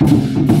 you.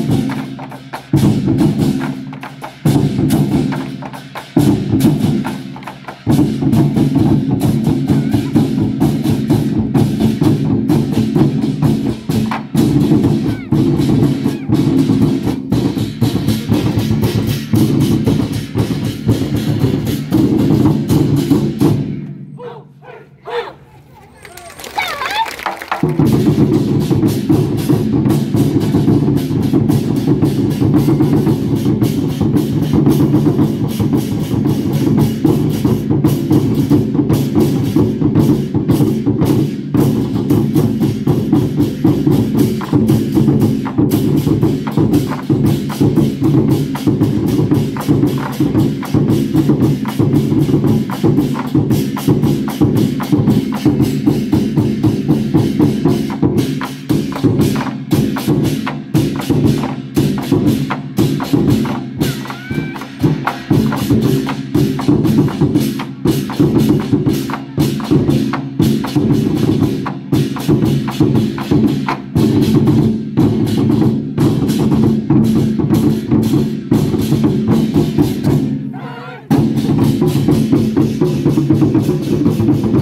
you.